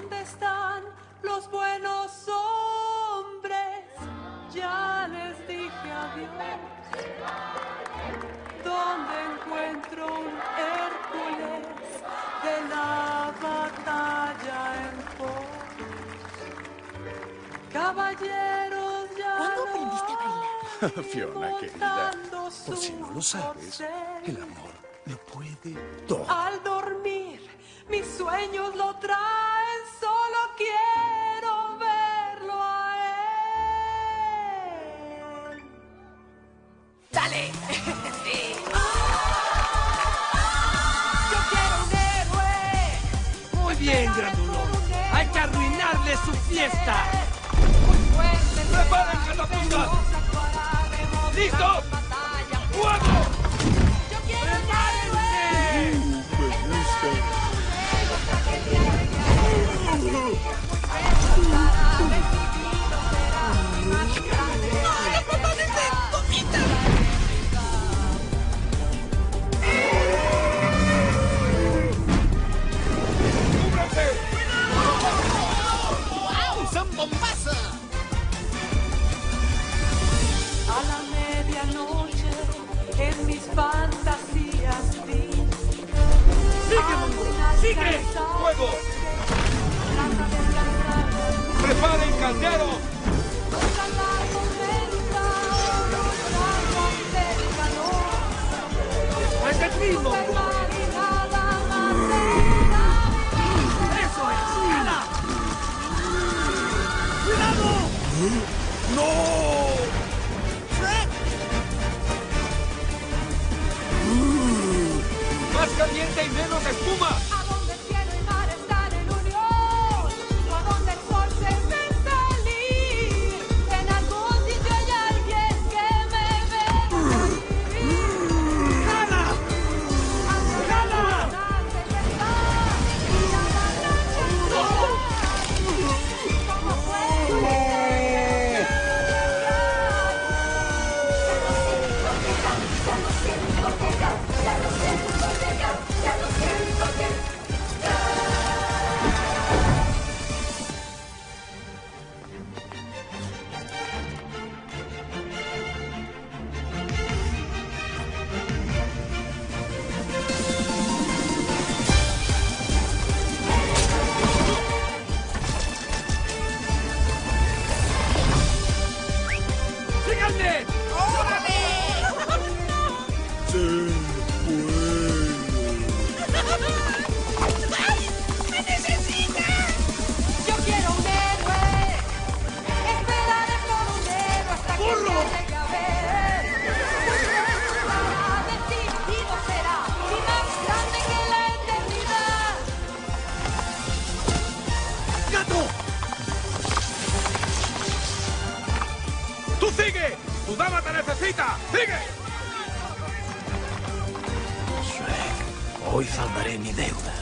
¿Dónde están los buenos hombres? Ya les dije adiós. ¿Dónde encuentro un Hércules de la batalla en pos? Caballeros ya ¿Cuándo aprendiste a bailar? Fiona, querida, por si no lo sabes, el amor lo puede todo. Al dormir, mis sueños lo traen, bien, grandulón. Hay que arruinarle su fiesta. Muy fuerte, ¡Preparen catapultas! ¡Listos! ¡Fuego! ¡Fuego! ¡Preparen caldero! ¡Después de ti, Mongo! ¡Eso es! ¡Cuidado! ¡No! Oh! Necesita! ¡Sigue! Hoy saldaré mi deuda.